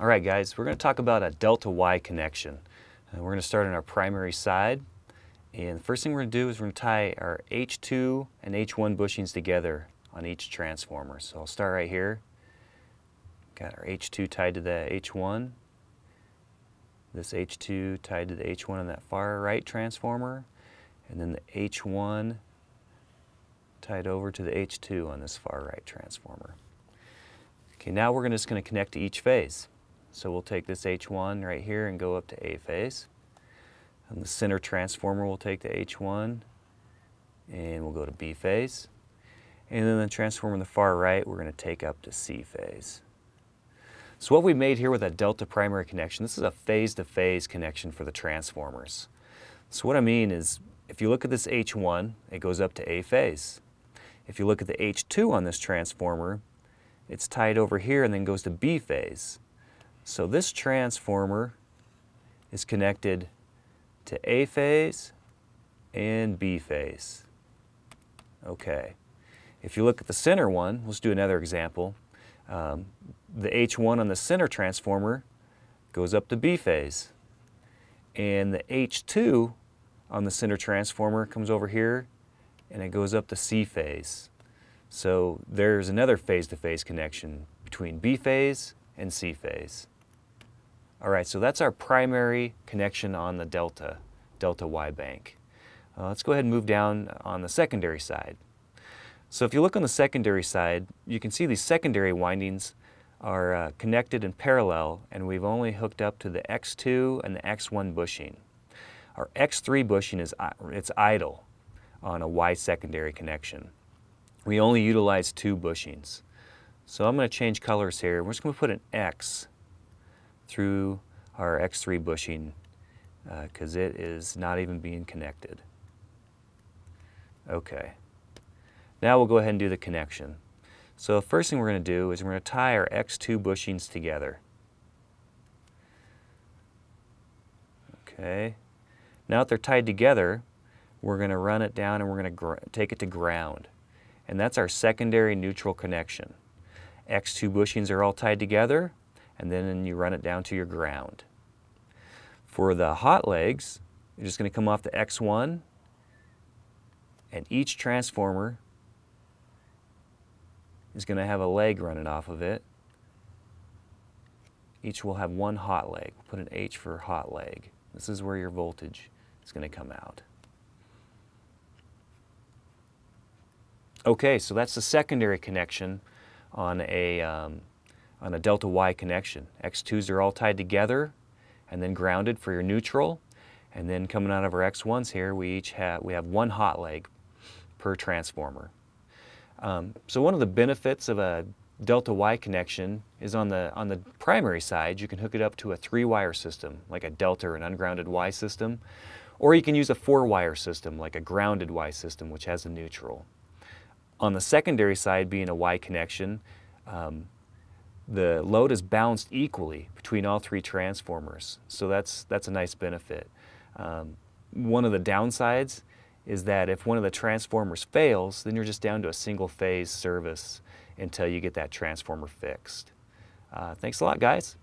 All right guys, we're going to talk about a delta Y connection. Uh, we're going to start on our primary side and the first thing we're going to do is we're going to tie our H2 and H1 bushings together on each transformer. So I'll start right here. Got our H2 tied to the H1. This H2 tied to the H1 on that far right transformer. And then the H1 tied over to the H2 on this far right transformer. Okay, now we're just going to connect to each phase. So we'll take this H1 right here and go up to A phase. And the center transformer will take the H1 and we'll go to B phase. And then the transformer on the far right, we're going to take up to C phase. So what we made here with that delta primary connection, this is a phase-to-phase -phase connection for the transformers. So what I mean is, if you look at this H1, it goes up to A phase. If you look at the H2 on this transformer, it's tied over here and then goes to B phase. So this transformer is connected to A phase and B phase. Okay. If you look at the center one, let's do another example. Um, the H1 on the center transformer goes up to B phase. And the H2 on the center transformer comes over here and it goes up to C phase. So there's another phase-to-phase -phase connection between B phase and C phase. All right, so that's our primary connection on the delta, delta Y bank. Uh, let's go ahead and move down on the secondary side. So if you look on the secondary side, you can see these secondary windings are uh, connected in parallel and we've only hooked up to the X2 and the X1 bushing. Our X3 bushing is uh, it's idle on a Y secondary connection. We only utilize two bushings. So I'm going to change colors here. We're just going to put an X through our X3 bushing because uh, it is not even being connected. Okay. Now we'll go ahead and do the connection. So the first thing we're going to do is we're going to tie our X2 bushings together. Okay. Now that they're tied together, we're going to run it down and we're going to take it to ground. And that's our secondary neutral connection. X2 bushings are all tied together and then you run it down to your ground. For the hot legs, you're just going to come off the X1 and each transformer is going to have a leg running off of it. Each will have one hot leg. We'll put an H for hot leg. This is where your voltage is going to come out. Okay, so that's the secondary connection on a um, on a delta Y connection. X2s are all tied together and then grounded for your neutral. And then coming out of our X1s here, we each have, we have one hot leg per transformer. Um, so one of the benefits of a delta Y connection is on the, on the primary side, you can hook it up to a three wire system, like a delta or an ungrounded Y system, or you can use a four wire system, like a grounded Y system, which has a neutral. On the secondary side, being a Y connection, um, the load is balanced equally between all three transformers. So that's, that's a nice benefit. Um, one of the downsides is that if one of the transformers fails, then you're just down to a single phase service until you get that transformer fixed. Uh, thanks a lot, guys.